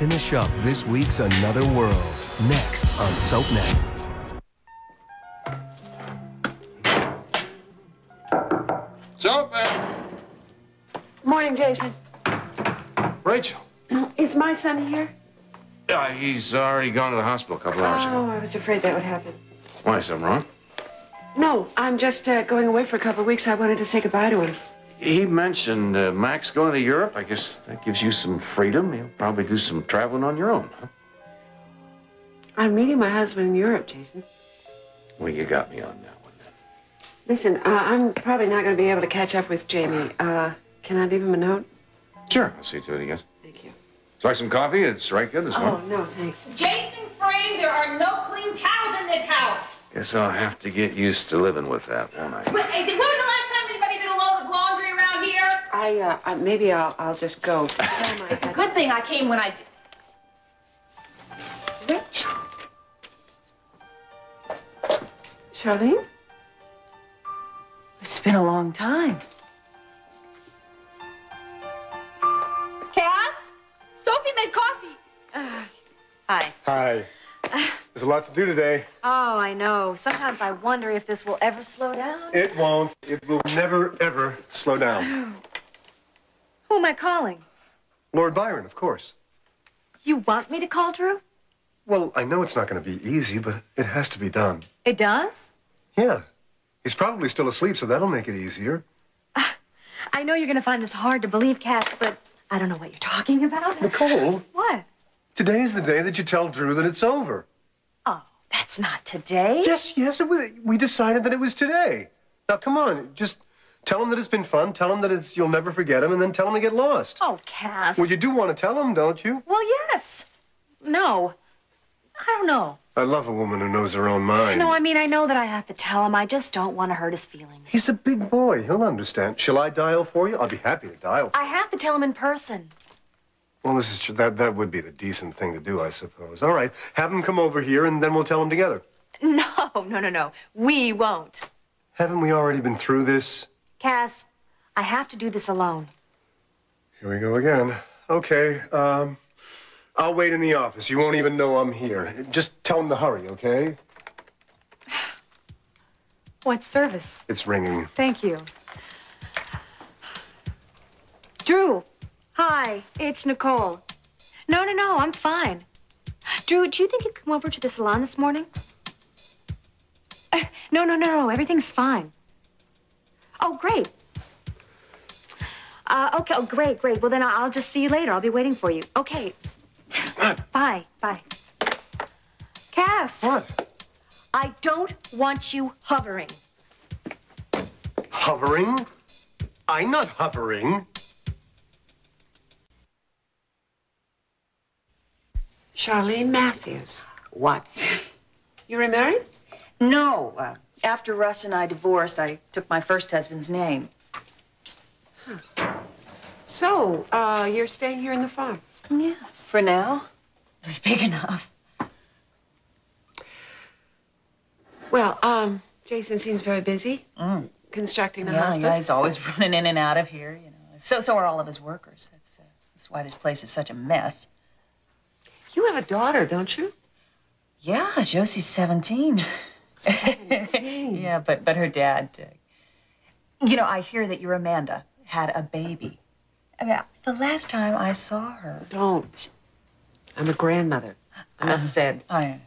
Finish up this week's Another World. Next on SoapNet. It's open. Morning, Jason. Rachel. Is my son here? Yeah, he's already gone to the hospital a couple hours ago. Oh. I was afraid that would happen. Why, is something wrong? No, I'm just uh, going away for a couple of weeks. I wanted to say goodbye to him. He mentioned uh, Mac's going to Europe. I guess that gives you some freedom. You'll probably do some traveling on your own, huh? I'm meeting my husband in Europe, Jason. Well, you got me on that one. Listen, uh, I'm probably not going to be able to catch up with Jamie. Uh, can I leave him a note? Sure, I'll see to it, I guess. Thank you. Would like some coffee? It's right good this Oh, morning. no, thanks. Jason Frame, there are no clean towels in this house. Guess I'll have to get used to living with that, won't I? Wait, I said, when was the last time anybody did a load of laundry around here? I, uh, uh, maybe I'll, I'll just go. Tell him I It's a good thing I came when I did. Rachel. Sharlene? It's been a long time. Cass? Sophie made coffee. Hi. Hi. There's a lot to do today. Oh, I know. Sometimes I wonder if this will ever slow down. It won't. It will never, ever slow down. I calling? Lord Byron, of course. You want me to call Drew? Well, I know it's not going to be easy, but it has to be done. It does? Yeah. He's probably still asleep, so that'll make it easier. Ah, I know you're going to find this hard to believe, Cass, but I don't know what you're talking about. Nicole, What? Today is the day that you tell Drew that it's over. Oh, that's not today. Yes, yes, we, we decided that it was today. Now, come on, just tell him that it's been fun, tell him that it's, you'll never forget him, and then tell him to get lost. Oh, Cass. Well, you do want to tell him, don't you? Well, yes. No. I don't know. I love a woman who knows her own mind. No, I mean, I know that I have to tell him. I just don't want to hurt his feelings. He's a big boy. He'll understand. Shall I dial for you? I'll be happy to dial. I have to tell him in person. Well, this is tr- that that would be the decent thing to do, I suppose. All right, have him come over here, and then we'll tell him together. No, no, no, no. We won't. Haven't we already been through this? Cass, I have to do this alone. Here we go again. Okay, um, I'll wait in the office. You won't even know I'm here. Just tell him to hurry, okay? What service? It's ringing. Thank you. Drew, hi, it's Nicole. No, no, no, I'm fine. Drew, do you think you could come over to the salon this morning? Uh, No, no, no, no, everything's fine. Oh, great. Uh, okay, oh, great, great. Well, then I- I'll just see you later. I'll be waiting for you. Okay. What? Bye, bye. Cass, What? I don't want you hovering. Hovering? I'm not hovering. Sharlene Matthews. What? You remarried? No. Uh, after Russ and I divorced, I took my first husband's name. So, uh, you're staying here in the farm? Yeah. For now, it's big enough. Well, um, Jason seems very busy constructing the Yeah, hospice. yeah, he's always running in and out of here, you know. So, so are all of his workers. That's, uh, that's why this place is such a mess. You have a daughter, don't you? Yeah, Josie's 17. 17. Yeah, but, but her dad, uh, you know, I hear that your Amanda had a baby. I mean, the last time I saw her, Don't. I'm a grandmother. Enough said. I,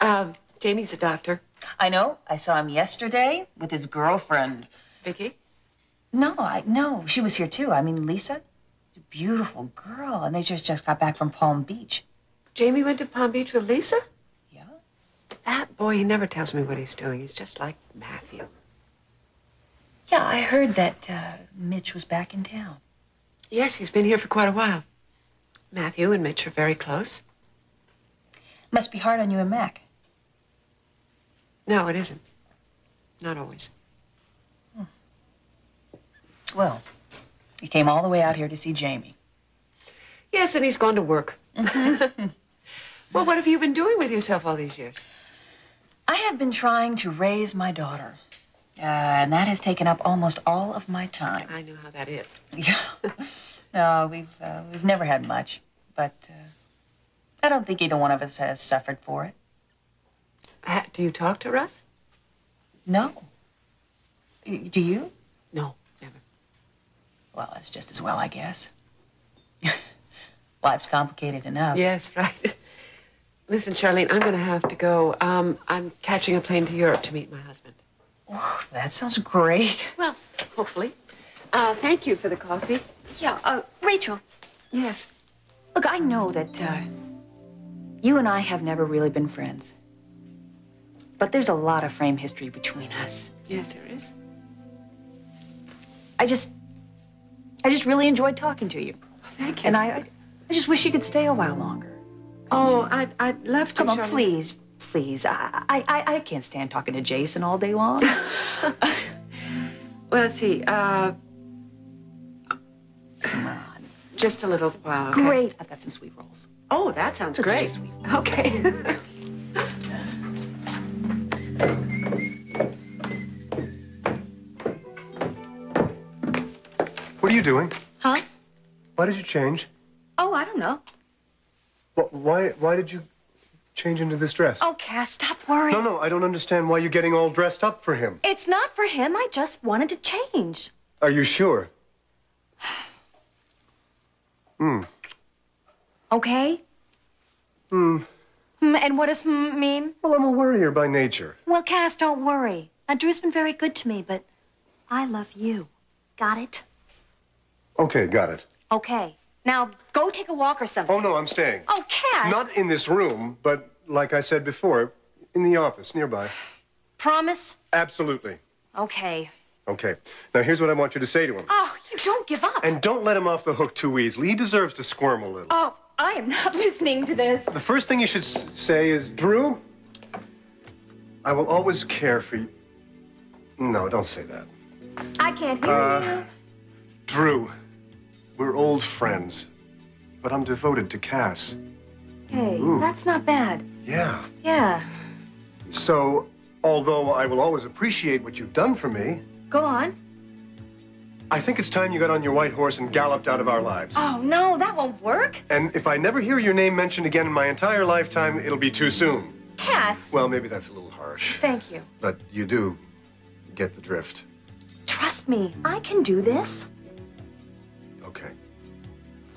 Uh, Jamie's a doctor. I know, I saw him yesterday with his girlfriend. Vicky? No, I no, she was here too. I mean, Lisa, beautiful girl, and they just just got back from Palm Beach. Jamie went to Palm Beach with Lisa? That boy, he never tells me what he's doing. He's just like Matthew. Yeah, I heard that uh, Mitch was back in town. Yes, he's been here for quite a while. Matthew and Mitch are very close. Must be hard on you and Mac. No, it isn't. Not always. Well, he came all the way out here to see Jamie. Yes, and he's gone to work. well, what have you been doing with yourself all these years? I have been trying to raise my daughter. Uh, and that has taken up almost all of my time. I know how that is. Yeah. no, we've uh, we've never had much, but uh, I don't think either one of us has suffered for it. Uh, do you talk to Russ? No. Do you? No, never. Well, that's just as well, I guess. Life's complicated enough. Yes, right. Listen, Sharlene, I'm going to have to go. Um, I'm catching a plane to Europe to meet my husband. Oh, that sounds great. Well, hopefully. Uh, thank you for the coffee. Yeah, uh, Rachel. Yes. Look, I know that uh, you and I have never really been friends. But there's a lot of frame history between us. Yes, there is. I just, I just really enjoyed talking to you. Thank you. And I, I just wish you could stay a while longer. Oh, I'd, I'd love to. Come on, Sharlene. please, please. I, I, I, I can't stand talking to Jason all day long. Well, let's see. Uh, Come on. just a little while. okay? Great. I've got some sweet rolls. Oh, that sounds Let's great. do sweet. Okay. What are you doing? Huh? Why did you change? Oh, I don't know. Wh- Why, why did you change into this dress? Oh, Cass, stop worrying. No, no, I don't understand why you're getting all dressed up for him. It's not for him. I just wanted to change. Are you sure? Hmm. Okay? Hmm. And what does hmm mean? Well, I'm a worrier by nature. Well, Cass, don't worry. Now, Drew's been very good to me, but I love you. Got it? Okay, got it. Okay. Now, go take a walk or something. Oh, no, I'm staying. Oh, Cass. Not in this room, but like I said before, in the office nearby. Promise? Absolutely. Okay. Okay. Now, here's what I want you to say to him. Oh, you don't give up. And don't let him off the hook too easily. He deserves to squirm a little. Oh, I am not listening to this. The first thing you should say is, Drew, I will always care for you. No, don't say that. I can't hear Uh, you. Drew, we're old friends, but I'm devoted to Cass. Hey, that's not bad. Yeah. Yeah. So, although I will always appreciate what you've done for me, Go on. I think it's time you got on your white horse and galloped out of our lives. Oh, no, that won't work. And if I never hear your name mentioned again in my entire lifetime, it'll be too soon. Cass. Well, maybe that's a little harsh, Thank you. but you do get the drift. Trust me, I can do this.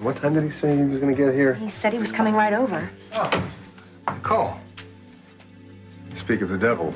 What time did he say he was going to get here? He said he was coming right over. Oh, Call. Speak of the devil.